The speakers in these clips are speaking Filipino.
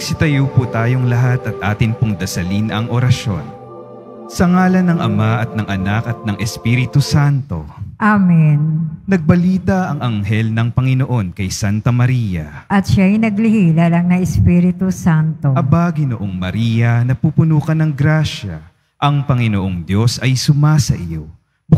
Magsitayo po tayong lahat at atin pong dasalin ang orasyon. Sa ngalan ng Ama at ng Anak at ng Espiritu Santo, Amen. nagbalita ang anghel ng Panginoon kay Santa Maria. At siya'y naglihila lang na Espiritu Santo. Aba, Ginoong Maria, napupuno ka ng grasya. Ang Panginoong Diyos ay sumasa iyo.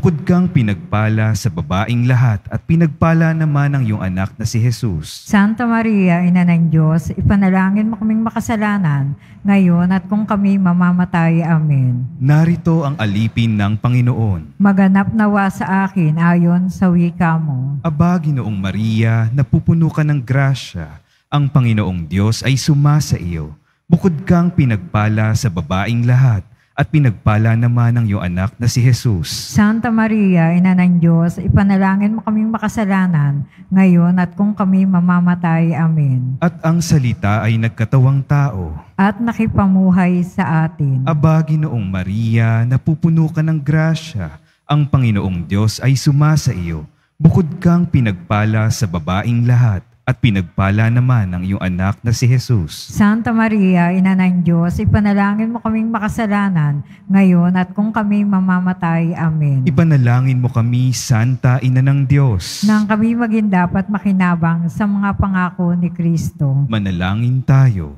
Bukod kang pinagpala sa babaing lahat at pinagpala naman ang iyong anak na si Jesus. Santa Maria, Ina ng Diyos, ipanalangin mo kaming makasalanan, ngayon at kung kami mamamatay. Amen. Narito ang alipin ng Panginoon. Maganap nawa sa akin ayon sa wika mo. Aba, Ginoong Maria, napupuno ka ng grasya. Ang Panginoong Diyos ay sumasa iyo. Bukod kang pinagpala sa babaing lahat at pinagpala naman ang iyong anak na si Jesus. Santa Maria, Ina ng Diyos, ipanalangin mo kaming makasalanan, ngayon at kung kami mamamatay. Amen. At ang salita ay nagkatawang tao. At nakipamuhay sa atin. Aba, Ginoong Maria, napupuno ka ng grasya. Ang Panginoong Diyos ay sumasa iyo. Bukod kang pinagpala sa babaing lahat at pinagpala naman ang iyong anak na si Jesus. Santa Maria, Ina ng Diyos, ipanalangin mo kaming makasalanan, ngayon at kung kami mamamatay. Amen. Ipanalangin mo kami, Santa Ina ng Diyos. Nang kami maging dapat makinabang sa mga pangako ni Kristo. Manalangin tayo.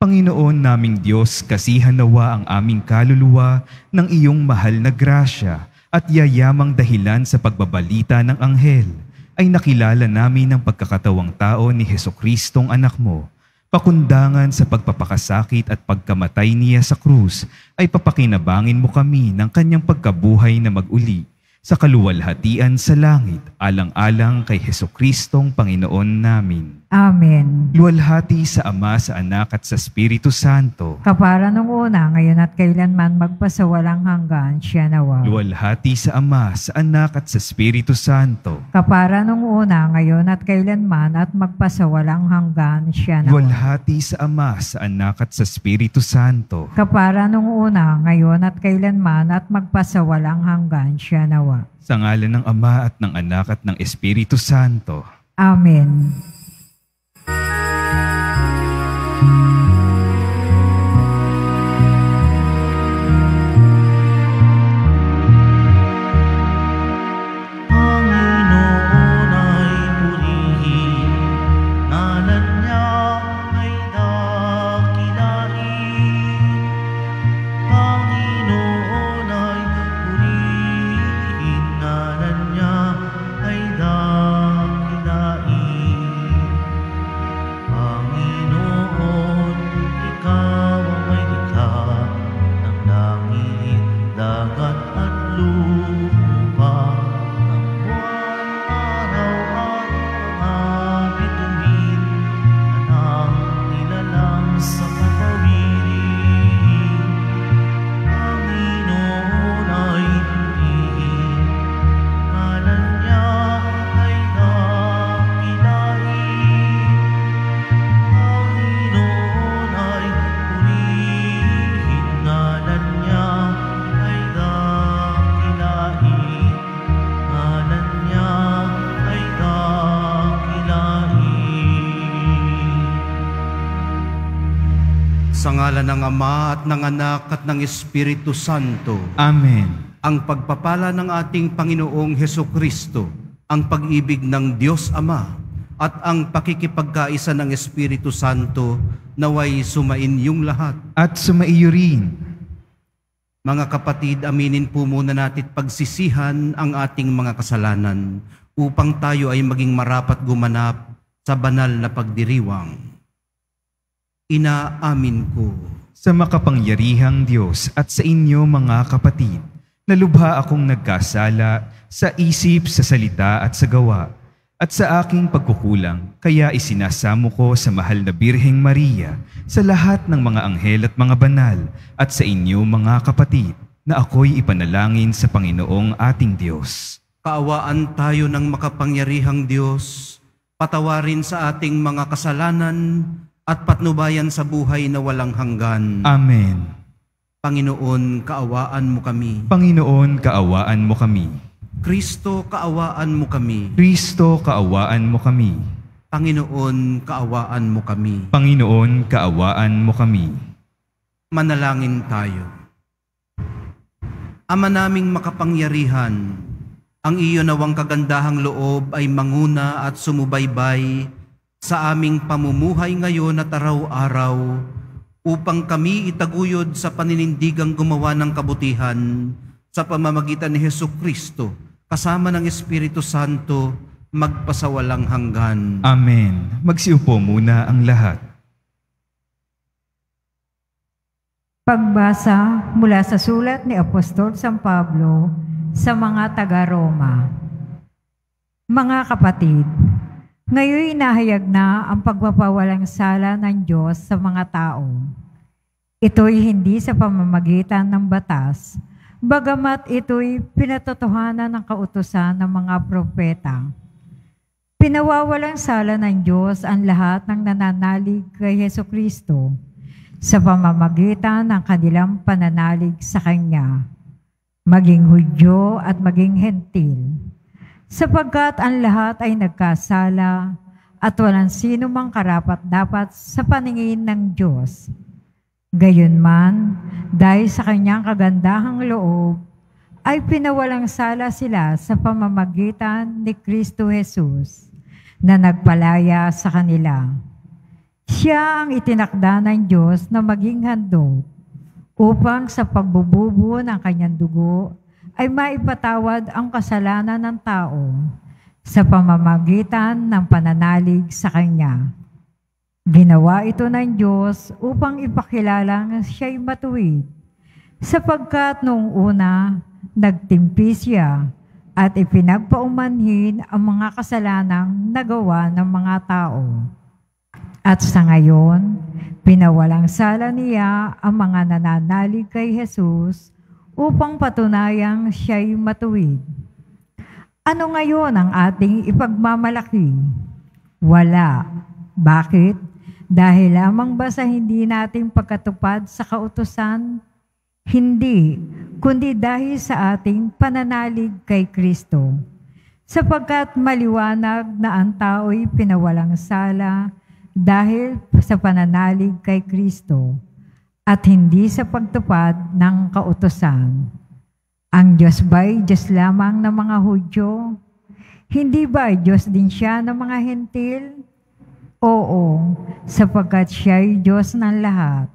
Panginoon naming Diyos, kasihan nawa ang aming kaluluwa ng iyong mahal na grasya at yayamang dahilan sa pagbabalita ng anghel ay nakilala namin ang pagkakatawang tao ni Heso Kristong anak mo. Pakundangan sa pagpapakasakit at pagkamatay niya sa krus ay papakinabangin mo kami ng kanyang pagkabuhay na maguli sa kaluwalhatian sa langit alang-alang kay Heso Kristong Panginoon namin. Amen. Luwalhati sa Ama, sa Anak at sa Espiritu Santo. Kapara nung una, ngayon at kailanman magpasawalang hanggan, siya nawa. Luwalhati sa Ama, sa Anak at sa Espiritu Santo. Kapara nung una, ngayon at kailanman at magpasawalang hanggan, siya nawa. Luwalhati sa Ama, sa Anak at sa Espiritu Santo. Kapara nung una, ngayon at kailanman at magpasawalang hanggan, siya nawa. Sa ngalan ng Ama at ng Anak at ng Espiritu Santo. Amen. Ngalan ng Ama at ng Anak at ng Espiritu Santo, Amen. ang pagpapala ng ating Panginoong Heso Kristo, ang pag-ibig ng Diyos Ama, at ang pakikipagkaisa ng Espiritu Santo naway sumain yung lahat. At sumaiyo rin. Mga kapatid, aminin po muna natin pagsisihan ang ating mga kasalanan upang tayo ay maging marapat gumanap sa banal na pagdiriwang. Inaamin ko. Sa makapangyarihang Diyos at sa inyo mga kapatid, nalubha akong nagkasala sa isip, sa salita at sa gawa, at sa aking pagkukulang, kaya isinasamo ko sa mahal na Birheng Maria, sa lahat ng mga anghel at mga banal, at sa inyo mga kapatid, na ako'y ipanalangin sa Panginoong ating Diyos. Kaawaan tayo ng makapangyarihang Diyos, patawarin sa ating mga kasalanan at patnubayan sa buhay na walang hanggan. Amen. Panginoon, kaawaan mo kami. Panginoon, kaawaan mo kami. Kristo, kaawaan mo kami. Kristo, kaawaan mo kami. Panginoon, kaawaan mo kami. Panginoon, kaawaan mo kami. Manalangin tayo. Ama naming makapangyarihan, ang iyo nawang kagandahang loob ay manguna at sumubaybay sa aming pamumuhay ngayon at araw-araw upang kami itaguyod sa paninindigang gumawa ng kabutihan sa pamamagitan ni Heso Kristo kasama ng Espiritu Santo magpasawalang hanggan. Amen. Magsiupo muna ang lahat. Pagbasa mula sa sulat ni Apostol San Pablo sa mga taga-Roma. Mga kapatid, ngayon nahayag na ang pagpapawalang sala ng Diyos sa mga tao. Ito'y hindi sa pamamagitan ng batas, bagamat ito'y pinatotohanan ng kautusan ng mga propeta. Pinawawalang sala ng Diyos ang lahat ng nananalig kay Heso Kristo sa pamamagitan ng kanilang pananalig sa Kanya, maging Hudyo at maging Hentil, sapagkat ang lahat ay nagkasala at walang sino mang karapat dapat sa paningin ng Diyos. Gayunman, dahil sa Kanyang kagandahang loob, ay pinawalang sala sila sa pamamagitan ni Kristo Jesus na nagpalaya sa kanila. Siya ang itinakda ng Diyos na maging handog upang sa pagbububo ng kanyang dugo ay maipatawad ang kasalanan ng tao sa pamamagitan ng pananalig sa Kanya. Ginawa ito ng Diyos upang ipakilalang siya'y matuwid, sapagkat noong una, nagtimpi siya at ipinagpaumanhin ang mga kasalanang nagawa ng mga tao. At sa ngayon, pinawalang sala niya ang mga nananalig kay Jesus upang patunayang siya'y matuwid. Ano ngayon ang ating ipagmamalaki? Wala. Bakit? Dahil lamang ba sa hindi nating pagkatupad sa kautusan? Hindi, kundi dahil sa ating pananalig kay Kristo. Sapagkat maliwanag na ang tao'y pinawalang sala dahil sa pananalig kay Kristo at hindi sa pagtupad ng kautosan. Ang Diyos ba'y Diyos lamang ng mga Hudyo? Hindi ba Diyos din siya ng mga hentil? Oo, sapagkat siya'y Diyos ng lahat.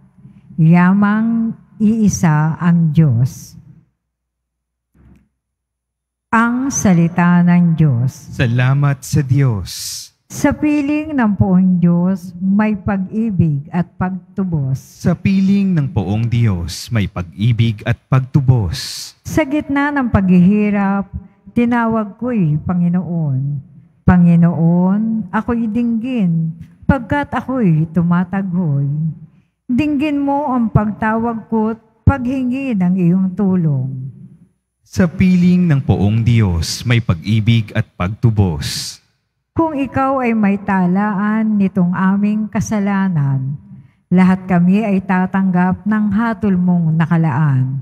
Yamang iisa ang Diyos. Ang salita ng Diyos. Salamat sa Diyos. Sa piling ng poong Diyos, may pag-ibig at pagtubos. Sa piling ng poong Diyos, may pag-ibig at pagtubos. Sa gitna ng paghihirap, tinawag ko'y Panginoon. Panginoon, ako'y dinggin, pagkat ako'y tumataghoy. Dinggin mo ang pagtawag ko't paghingi ng iyong tulong. Sa piling ng poong Diyos, may pag-ibig at pagtubos. Kung ikaw ay may talaan nitong aming kasalanan, lahat kami ay tatanggap ng hatol mong nakalaan.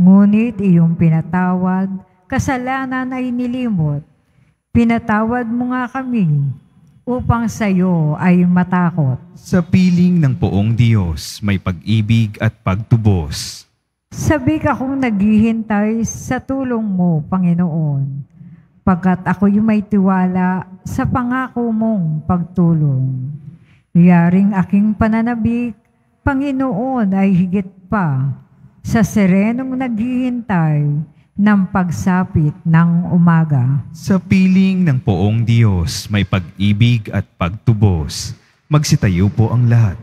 Ngunit iyong pinatawad, kasalanan ay nilimot. Pinatawad mo nga kami upang sa iyo ay matakot. Sa piling ng poong Diyos, may pag-ibig at pagtubos. Sabik akong naghihintay sa tulong mo, Panginoon pagkat ako'y may tiwala sa pangako mong pagtulong. Yaring aking pananabik, Panginoon ay higit pa sa serenong naghihintay ng pagsapit ng umaga. Sa piling ng poong Diyos, may pag-ibig at pagtubos. Magsitayo po ang lahat.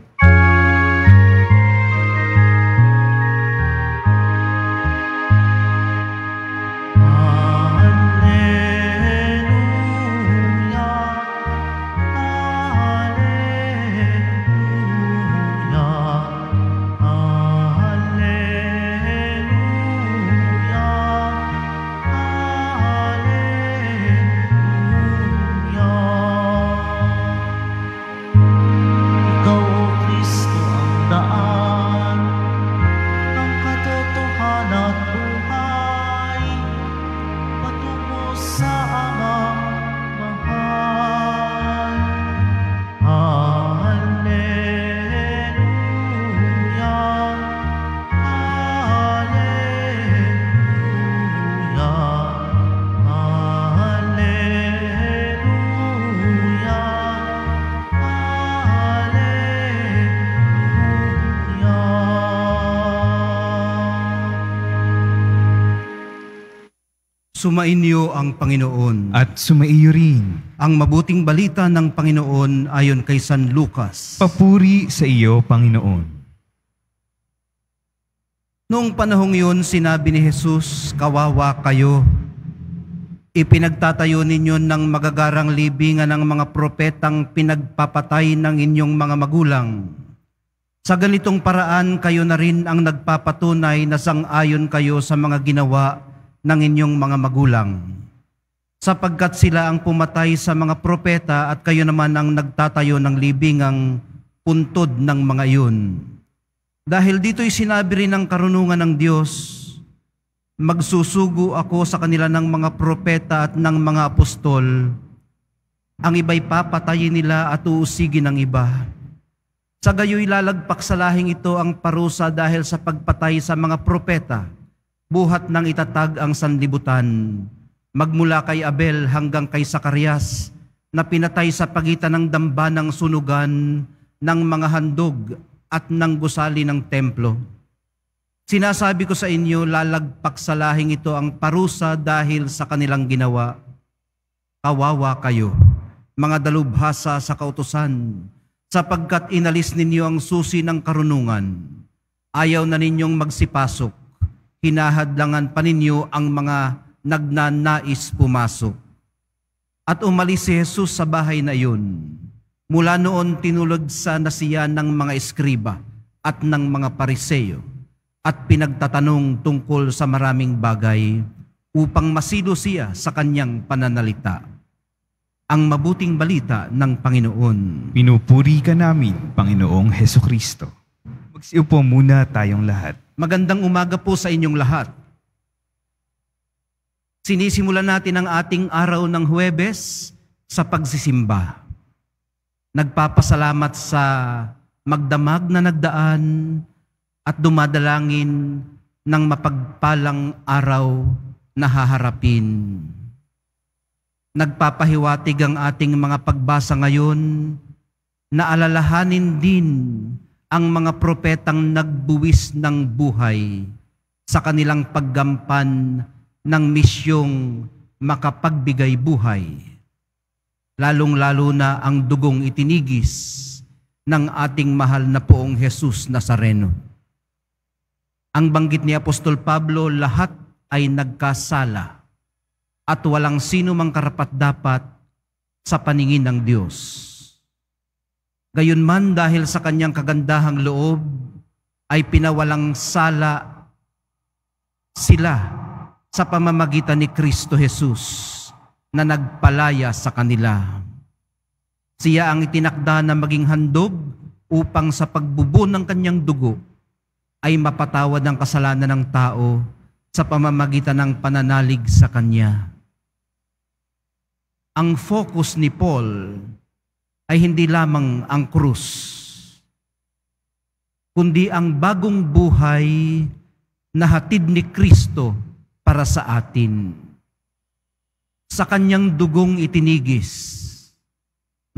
Sumainyo ang Panginoon. At sumaiyo rin. Ang mabuting balita ng Panginoon ayon kay San Lucas. Papuri sa iyo, Panginoon. Noong panahong yun, sinabi ni Jesus, Kawawa kayo. Ipinagtatayo ninyo ng magagarang libingan ng mga propetang pinagpapatay ng inyong mga magulang. Sa ganitong paraan, kayo na rin ang nagpapatunay na sang-ayon kayo sa mga ginawa ng inyong mga magulang. Sapagkat sila ang pumatay sa mga propeta at kayo naman ang nagtatayo ng libingang puntod ng mga iyon. Dahil dito'y sinabi rin ng karunungan ng Diyos, magsusugo ako sa kanila ng mga propeta at ng mga apostol. Ang iba'y papatayin nila at uusigin ng iba. Sa gayoy lalagpak sa lahing ito ang parusa dahil sa pagpatay sa mga propeta, buhat ng itatag ang sanlibutan, magmula kay Abel hanggang kay Sakarias, na pinatay sa pagitan ng damba ng sunugan ng mga handog at ng gusali ng templo. Sinasabi ko sa inyo, lalagpak sa lahing ito ang parusa dahil sa kanilang ginawa. Kawawa kayo, mga dalubhasa sa kautusan, sapagkat inalis ninyo ang susi ng karunungan. Ayaw na ninyong magsipasok, hinahadlangan pa ninyo ang mga nagnanais pumasok. At umalis si Jesus sa bahay na iyon. Mula noon tinulog sa nasiya ng mga eskriba at ng mga pariseyo at pinagtatanong tungkol sa maraming bagay upang masilo siya sa kanyang pananalita. Ang mabuting balita ng Panginoon. Pinupuri ka namin, Panginoong Heso Kristo. Magsiupo muna tayong lahat. Magandang umaga po sa inyong lahat. Sinisimulan natin ang ating araw ng Huwebes sa pagsisimba. Nagpapasalamat sa magdamag na nagdaan at dumadalangin ng mapagpalang araw na haharapin. Nagpapahiwatig ang ating mga pagbasa ngayon na alalahanin din ang mga propetang nagbuwis ng buhay sa kanilang paggampan ng misyong makapagbigay buhay. Lalong-lalo na ang dugong itinigis ng ating mahal na poong Jesus Nazareno. Ang banggit ni Apostol Pablo, lahat ay nagkasala at walang sino mang karapat-dapat sa paningin ng Diyos. Gayunman dahil sa kanyang kagandahang loob, ay pinawalang sala sila sa pamamagitan ni Kristo Jesus na nagpalaya sa kanila. Siya ang itinakda na maging handog upang sa pagbubo ng kanyang dugo ay mapatawad ang kasalanan ng tao sa pamamagitan ng pananalig sa kanya. Ang focus ni Paul ay hindi lamang ang krus, kundi ang bagong buhay na hatid ni Kristo para sa atin. Sa kanyang dugong itinigis,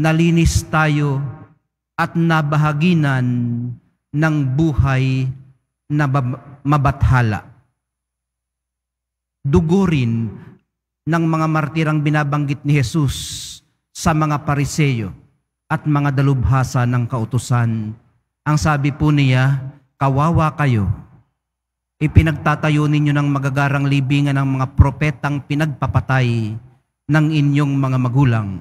nalinis tayo at nabahaginan ng buhay na mabathala. Dugo rin ng mga martirang binabanggit ni Jesus sa mga pariseyo at mga dalubhasa ng kautusan. Ang sabi po niya, kawawa kayo. Ipinagtatayo ninyo ng magagarang libingan ng mga propetang pinagpapatay ng inyong mga magulang.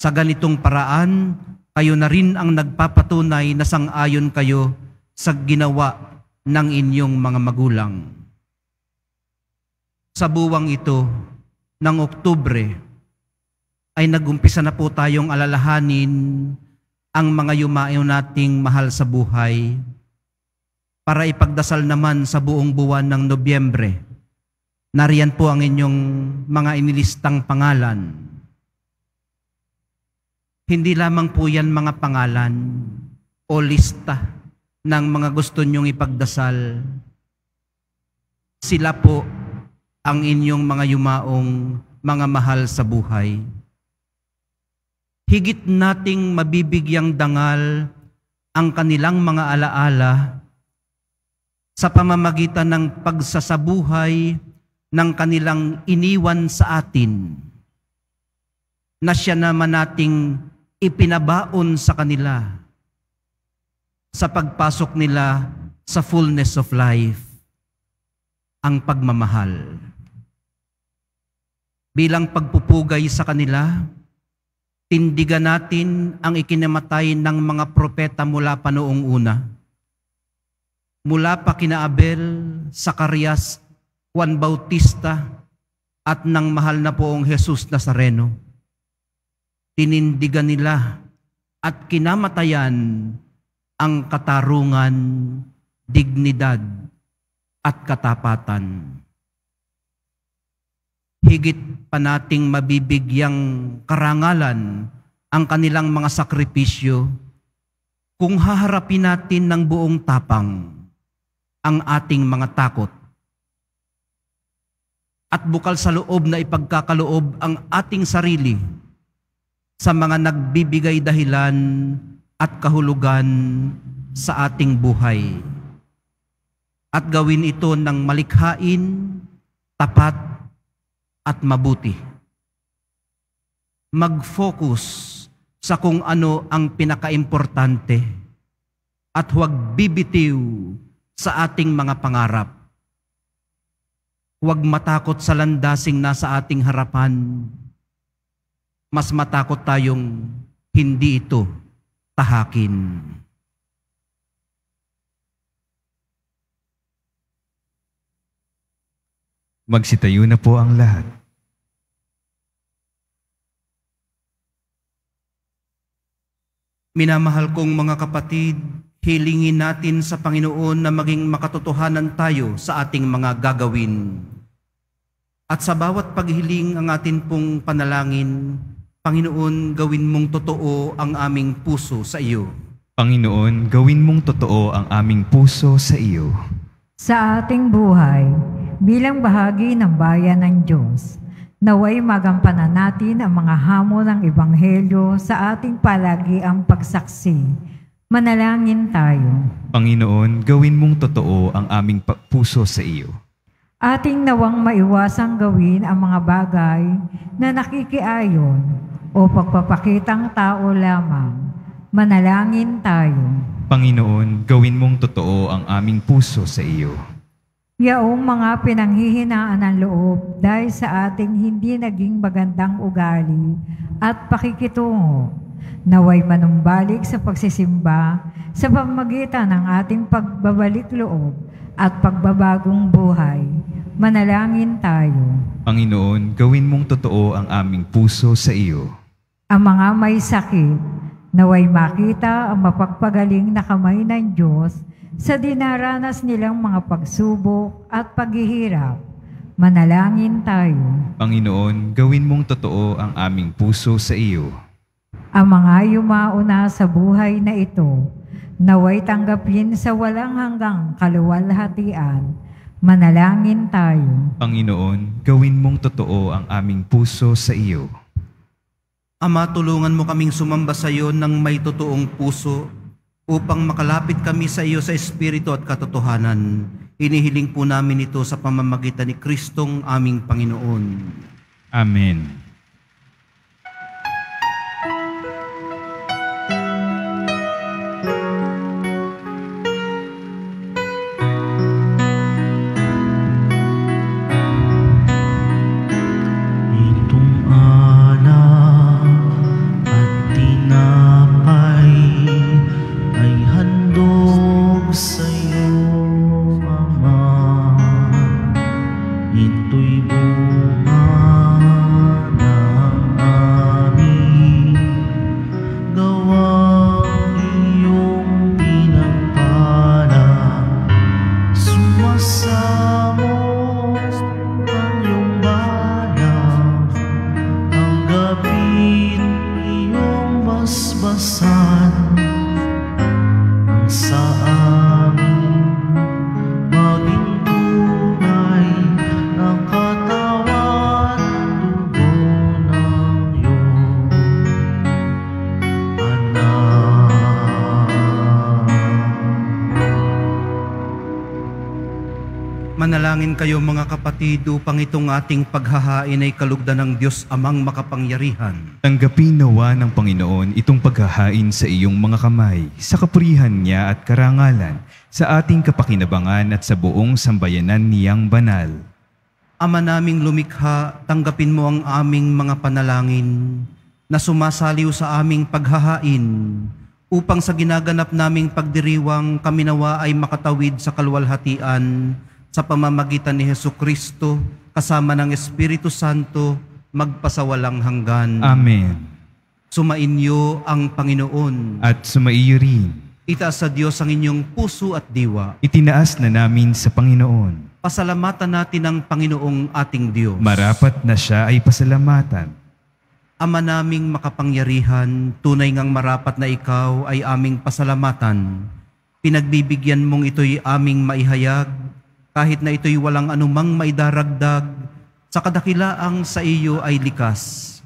Sa ganitong paraan, kayo na rin ang nagpapatunay na sang-ayon kayo sa ginawa ng inyong mga magulang. Sa buwang ito ng Oktubre ay nagumpisa na po tayong alalahanin ang mga yumayo nating mahal sa buhay para ipagdasal naman sa buong buwan ng Nobyembre. Nariyan po ang inyong mga inilistang pangalan. Hindi lamang po yan mga pangalan o lista ng mga gusto nyong ipagdasal. Sila po ang inyong mga yumaong mga mahal sa buhay. Higit nating mabibigyang dangal ang kanilang mga alaala sa pamamagitan ng pagsasabuhay ng kanilang iniwan sa atin na siya naman nating ipinabaon sa kanila sa pagpasok nila sa fullness of life, ang pagmamahal. Bilang pagpupugay sa kanila, tindigan natin ang ikinamatay ng mga propeta mula pa noong una. Mula pa kina Abel, Zacarias, Juan Bautista, at ng mahal na poong Jesus Nazareno. Tinindigan nila at kinamatayan ang katarungan, dignidad, at katapatan. Higit pa nating mabibigyang karangalan ang kanilang mga sakripisyo kung haharapin natin ng buong tapang ang ating mga takot at bukal sa loob na ipagkakaloob ang ating sarili sa mga nagbibigay dahilan at kahulugan sa ating buhay. At gawin ito ng malikhain, tapat, at mabuti. Mag-focus sa kung ano ang pinakaimportante at huwag bibitiw sa ating mga pangarap. Huwag matakot sa landasing nasa ating harapan. Mas matakot tayong hindi ito tahakin. Magsitayo na po ang lahat. Minamahal kong mga kapatid, hilingin natin sa Panginoon na maging makatotohanan tayo sa ating mga gagawin. At sa bawat paghiling ang atin pong panalangin, Panginoon, gawin mong totoo ang aming puso sa iyo. Panginoon, gawin mong totoo ang aming puso sa iyo. Sa ating buhay, bilang bahagi ng bayan ng Diyos, naway magampanan natin ang mga hamon ng Ebanghelyo sa ating palagi ang pagsaksi. Manalangin tayo. Panginoon, gawin mong totoo ang aming puso sa iyo. Ating nawang maiwasang gawin ang mga bagay na nakikiayon o pagpapakitang tao lamang. Manalangin tayo. Panginoon, gawin mong totoo ang aming puso sa iyo. Yaong mga pinanghihinaan ng loob dahil sa ating hindi naging magandang ugali at pakikitungo, naway manumbalik sa pagsisimba sa pamagitan ng ating pagbabalik loob at pagbabagong buhay. Manalangin tayo. Panginoon, gawin mong totoo ang aming puso sa iyo. Ang mga may sakit, naway makita ang mapagpagaling na kamay ng Diyos sa dinaranas nilang mga pagsubok at paghihirap. Manalangin tayo. Panginoon, gawin mong totoo ang aming puso sa iyo. Ang mga yumauna sa buhay na ito, naway tanggapin sa walang hanggang kaluwalhatian. Manalangin tayo. Panginoon, gawin mong totoo ang aming puso sa iyo. Ama, tulungan mo kaming sumamba sa iyo ng may totoong puso upang makalapit kami sa iyo sa Espiritu at katotohanan. Inihiling po namin ito sa pamamagitan ni Kristong aming Panginoon. Amen. Kayo mga kapatid upang itong ating paghahain ay kalugdan ng Diyos amang makapangyarihan. Tanggapin nawa ng Panginoon itong paghahain sa iyong mga kamay, sa kapurihan niya at karangalan, sa ating kapakinabangan at sa buong sambayanan niyang banal. Ama naming lumikha, tanggapin mo ang aming mga panalangin na sumasaliw sa aming paghahain upang sa ginaganap naming pagdiriwang kami nawa ay makatawid sa kalwalhatian sa pamamagitan ni Heso Kristo kasama ng Espiritu Santo magpasawalang hanggan. Amen. Sumainyo ang Panginoon. At sumaiyo rin, Itaas sa Diyos ang inyong puso at diwa. itinaas na namin sa Panginoon. Pasalamatan natin ang Panginoong ating Diyos. Marapat na siya ay pasalamatan. Ama naming makapangyarihan, tunay ngang marapat na ikaw ay aming pasalamatan. Pinagbibigyan mong ito'y aming maihayag, kahit na ito'y walang anumang maidaragdag, sa kadakilaang sa iyo ay likas.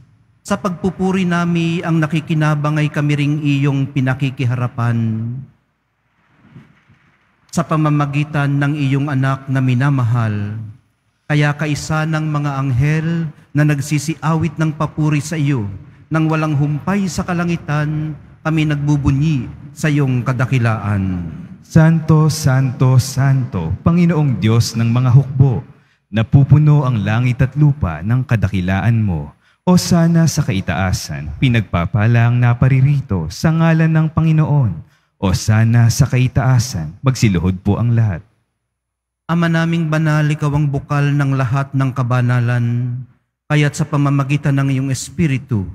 Sa pagpupuri nami ang nakikinabang ay kami ring iyong pinakikiharapan. Sa pamamagitan ng iyong anak na minamahal, kaya kaisa ng mga anghel na nagsisiawit ng papuri sa iyo, nang walang humpay sa kalangitan, kami nagbubunyi sa iyong kadakilaan. Santo, Santo, Santo, Panginoong Diyos ng mga hukbo, napupuno ang langit at lupa ng kadakilaan mo. O sana sa kaitaasan, pinagpapala ang naparirito sa ngalan ng Panginoon. O sana sa kaitaasan, magsiluhod po ang lahat. Ama naming banal, ikaw ang bukal ng lahat ng kabanalan, kaya't sa pamamagitan ng iyong Espiritu,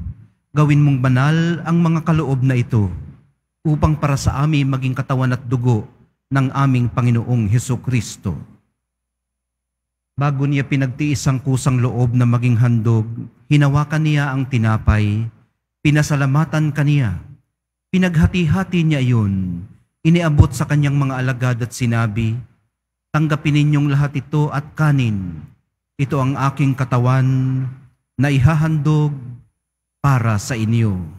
gawin mong banal ang mga kaloob na ito, upang para sa amin maging katawan at dugo ng aming Panginoong Heso Kristo. Bago niya pinagtiis ang kusang loob na maging handog, hinawakan niya ang tinapay, pinasalamatan kaniya, pinaghati-hati niya iyon, iniabot sa kanyang mga alagad at sinabi, Tanggapin ninyong lahat ito at kanin. Ito ang aking katawan na ihahandog para sa inyo.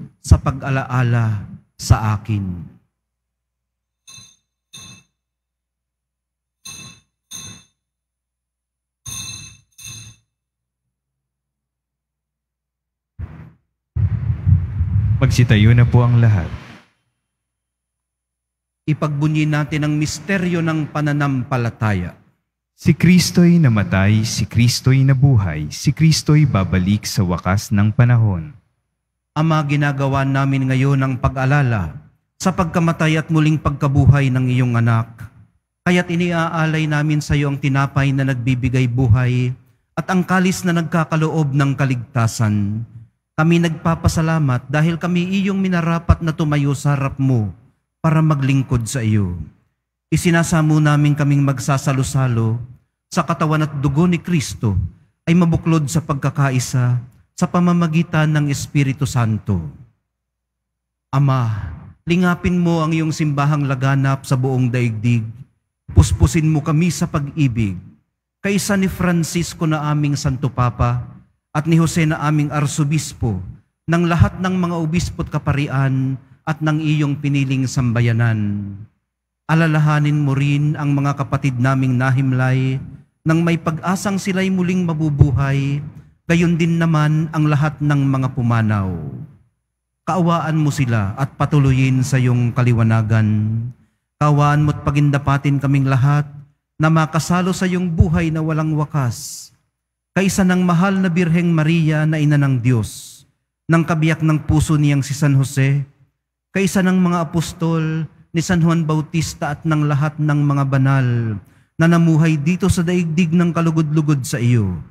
sa pag-alaala sa akin. Magsitayo na po ang lahat. Ipagbunyi natin ang misteryo ng pananampalataya. Si Kristo'y namatay, si Kristo'y nabuhay, si Kristo'y babalik sa wakas ng panahon. Ama, ginagawa namin ngayon ang pag-alala sa pagkamatay at muling pagkabuhay ng iyong anak. Kaya't iniaalay namin sa iyo ang tinapay na nagbibigay buhay at ang kalis na nagkakaloob ng kaligtasan. Kami nagpapasalamat dahil kami iyong minarapat na tumayo sa harap mo para maglingkod sa iyo. Isinasamo namin kaming magsasalo-salo sa katawan at dugo ni Kristo ay mabuklod sa pagkakaisa sa pamamagitan ng Espiritu Santo. Ama, lingapin mo ang iyong simbahang laganap sa buong daigdig. Puspusin mo kami sa pag-ibig. Kaisa ni Francisco na aming Santo Papa at ni Jose na aming Arsobispo ng lahat ng mga obispo't kaparian at ng iyong piniling sambayanan. Alalahanin mo rin ang mga kapatid naming nahimlay nang may pag-asang sila'y muling mabubuhay, gayon din naman ang lahat ng mga pumanaw. Kaawaan mo sila at patuloyin sa iyong kaliwanagan. Kaawaan mo't pagindapatin kaming lahat na makasalo sa iyong buhay na walang wakas. Kaisa ng mahal na Birheng Maria na ina ng Diyos, ng kabiyak ng puso niyang si San Jose, kaisa ng mga apostol ni San Juan Bautista at ng lahat ng mga banal na namuhay dito sa daigdig ng kalugod-lugod sa iyo.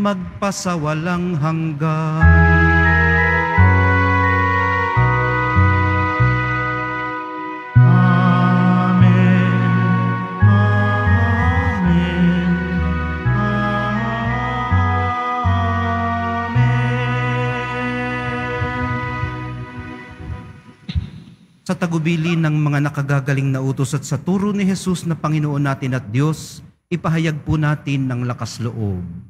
magpasawalang hanggan. Sa tagubili ng mga nakagagaling na utos at sa turo ni Jesus na Panginoon natin at Diyos, ipahayag po natin ng lakas loob.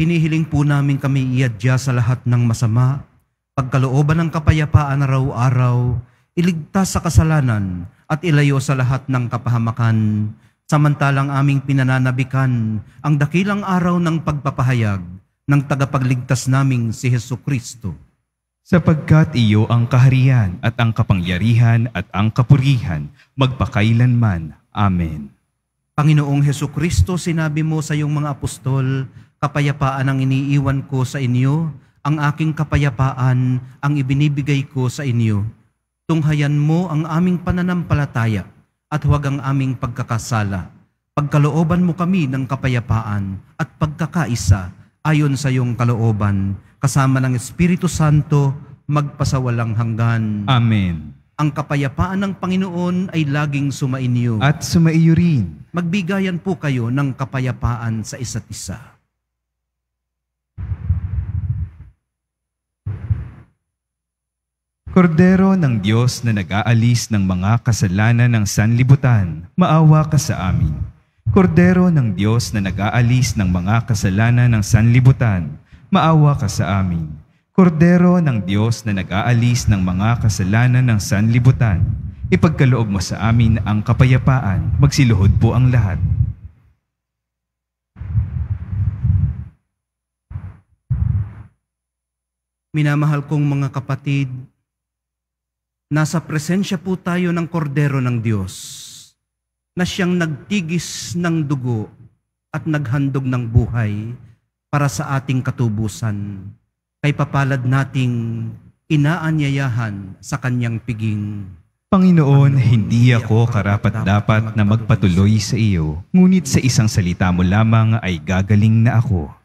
Hinihiling po namin kami iadya sa lahat ng masama, pagkalooban ng kapayapaan araw-araw, iligtas sa kasalanan at ilayo sa lahat ng kapahamakan, samantalang aming pinananabikan ang dakilang araw ng pagpapahayag ng tagapagligtas naming si Heso Kristo. Sapagkat iyo ang kaharian at ang kapangyarihan at ang kapurihan magpakailanman. Amen. Panginoong Heso Kristo, sinabi mo sa iyong mga apostol, kapayapaan ang iniiwan ko sa inyo, ang aking kapayapaan ang ibinibigay ko sa inyo. Tunghayan mo ang aming pananampalataya at huwag ang aming pagkakasala. Pagkalooban mo kami ng kapayapaan at pagkakaisa ayon sa iyong kalooban, kasama ng Espiritu Santo, magpasawalang hanggan. Amen. ang kapayapaan ng Panginoon ay laging sumainyo. At sumaiyo rin. magbigayan po kayo ng kapayapaan sa isa't isa. Kordero ng Diyos na nag-aalis ng mga kasalanan ng sanlibutan, maawa ka sa amin. Kordero ng Diyos na nag-aalis ng mga kasalanan ng sanlibutan, maawa ka sa amin. Kordero ng Diyos na nag-aalis ng mga kasalanan ng sanlibutan, ipagkaloob mo sa amin ang kapayapaan, magsiluhod po ang lahat. Minamahal kong mga kapatid, nasa presensya po tayo ng kordero ng Diyos na siyang nagtigis ng dugo at naghandog ng buhay para sa ating katubusan. Kay papalad nating inaanyayahan sa kanyang piging. Panginoon, hindi ako karapat-dapat na magpatuloy sa iyo, ngunit sa isang salita mo lamang ay gagaling na ako.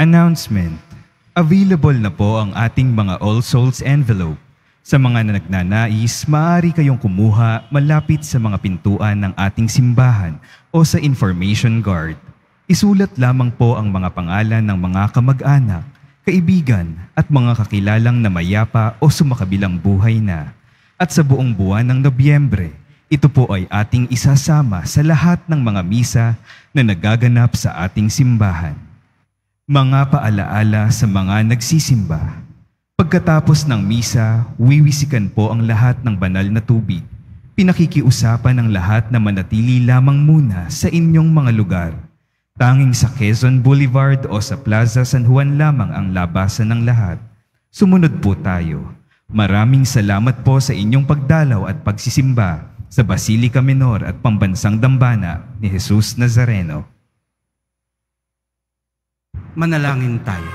Announcement. Available na po ang ating mga All Souls envelope. Sa mga na nagnanais, maaari kayong kumuha malapit sa mga pintuan ng ating simbahan o sa information guard. Isulat lamang po ang mga pangalan ng mga kamag-anak, kaibigan at mga kakilalang na mayapa o sumakabilang buhay na. At sa buong buwan ng Nobyembre, ito po ay ating isasama sa lahat ng mga misa na nagaganap sa ating simbahan. Mga paalaala sa mga nagsisimba. Pagkatapos ng misa, wiwisikan po ang lahat ng banal na tubig. Pinakikiusapan ng lahat na manatili lamang muna sa inyong mga lugar. Tanging sa Quezon Boulevard o sa Plaza San Juan lamang ang labasan ng lahat. Sumunod po tayo. Maraming salamat po sa inyong pagdalaw at pagsisimba sa Basilica Menor at Pambansang Dambana ni Jesus Nazareno. Manalangin tayo.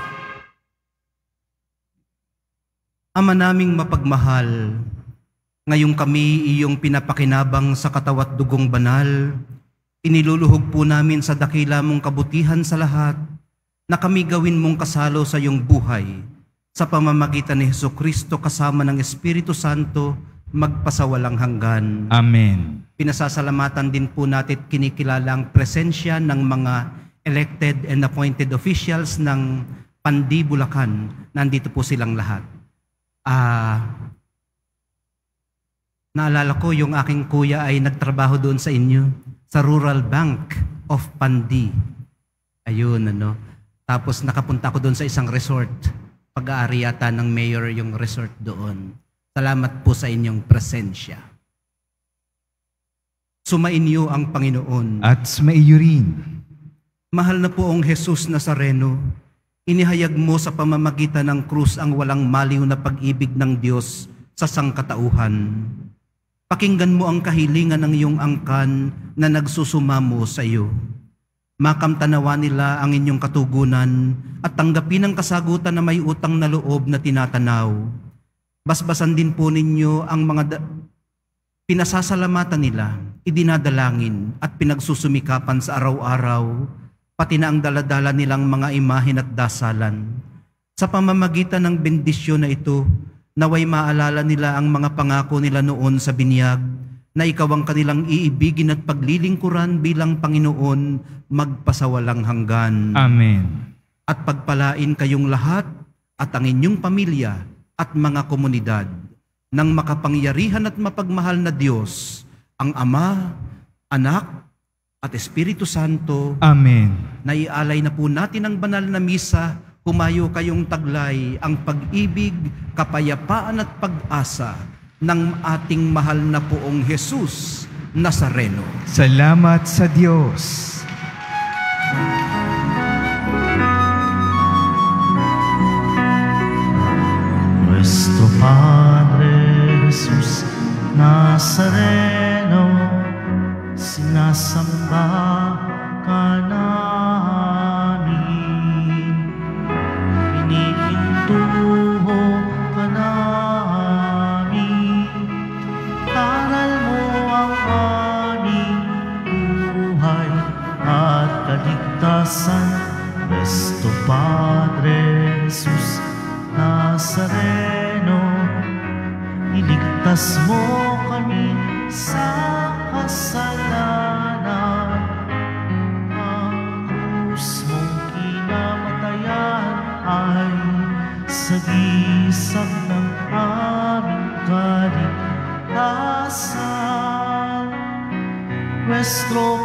Ama naming mapagmahal, ngayong kami iyong pinapakinabang sa katawat dugong banal, iniluluhog po namin sa dakila mong kabutihan sa lahat na kami gawin mong kasalo sa iyong buhay sa pamamagitan ni Heso Kristo kasama ng Espiritu Santo magpasawalang hanggan. Amen. Pinasasalamatan din po natin at kinikilala ang presensya ng mga elected and appointed officials ng Pandi, Bulacan. Nandito po silang lahat. Ah, naalala ko yung aking kuya ay nagtrabaho doon sa inyo sa Rural Bank of Pandi. Ayun, ano. Tapos nakapunta ko doon sa isang resort. Pag-aari yata ng mayor yung resort doon. Salamat po sa inyong presensya. Sumainyo ang Panginoon. At sumaiyo rin. Mahal na po ang Jesus Nazareno, inihayag mo sa pamamagitan ng krus ang walang maliw na pag-ibig ng Diyos sa sangkatauhan. Pakinggan mo ang kahilingan ng iyong angkan na nagsusumamo sa iyo. Makamtanawa nila ang inyong katugunan at tanggapin ang kasagutan na may utang na loob na tinatanaw. Basbasan din po ninyo ang mga da- pinasasalamatan nila, idinadalangin at pinagsusumikapan sa araw-araw, pati na ang daladala nilang mga imahin at dasalan. Sa pamamagitan ng bendisyon na ito, naway maalala nila ang mga pangako nila noon sa binyag, na ikaw ang kanilang iibigin at paglilingkuran bilang Panginoon magpasawalang hanggan. Amen. At pagpalain kayong lahat at ang inyong pamilya at mga komunidad ng makapangyarihan at mapagmahal na Diyos, ang Ama, Anak, at Espiritu Santo, Amen. naialay na po natin ang banal na misa, humayo kayong taglay ang pag-ibig, kapayapaan at pag-asa ng ating mahal na poong Jesus Nazareno. Salamat sa Diyos. Nuestro Padre Jesús Nazareno, sagisag ng aming kaligtasan. Nuestro